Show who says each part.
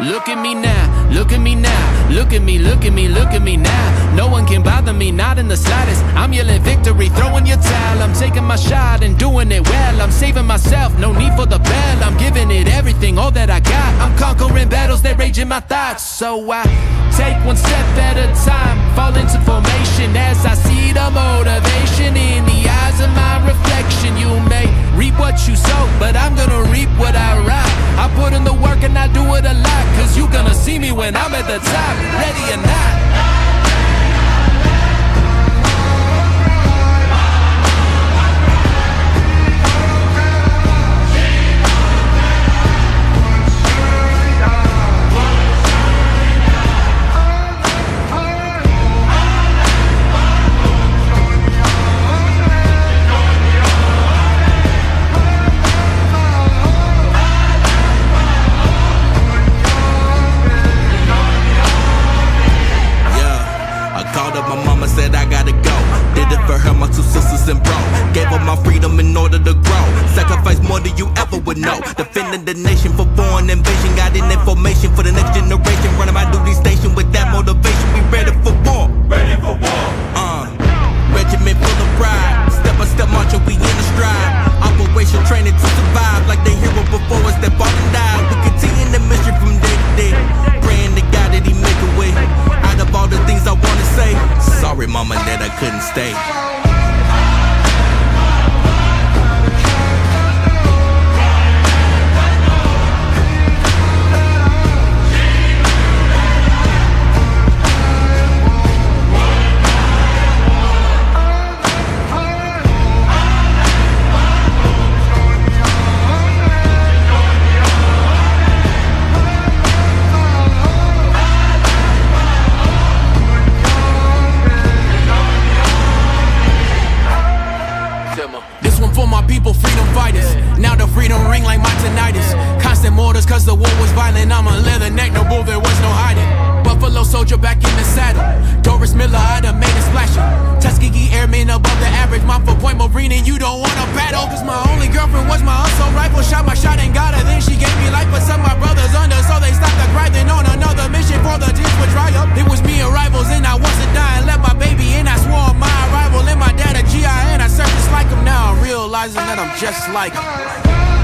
Speaker 1: Look at me now, look at me now, look at me, look at me, look at me now. No one can bother me, not in the slightest. I'm yelling victory, throwing your towel. I'm taking my shot and doing it well. I'm saving myself, no need for the bell. I'm giving it everything, all that I got. I'm conquering battles that rage in my thoughts. So I take one step at a time, fall into formation as I see the motivation see me when I'm at the top, ready or not.
Speaker 2: And bro. Gave up my freedom in order to grow. Sacrifice more than you ever would know. Defending the nation for foreign invasion. Got in information for the next generation. Running my duty station with that motivation. We ready for war. Ready for war. Uh, regiment full of pride. Step by step marching, we in the stride. Operation training to survive. Like the hero before us that fought and died. We continue the mission from day to day. Praying to God that He make a way. Out of all the things I wanna say, sorry, mama, that I couldn't stay.
Speaker 1: Tinnitus. Constant mortars, cause the war was violent. I'm a leather neck, no bull, there was no hiding. Buffalo soldier back in the saddle. Doris Miller, I'd made it splashing. Tuskegee airmen above the average. My four point Marine, and you don't wanna battle. Cause my only girlfriend was my assault rifle. Shot my shot and got her. Then she gave me life, but some my brothers under. So they stopped the. Then on another mission for the teams would dry up. It was me and rivals, and I wasn't dying. Left my baby, and I swore on my arrival. And my dad a GI, and I surfaced like him now. I'm realizing that I'm just like him.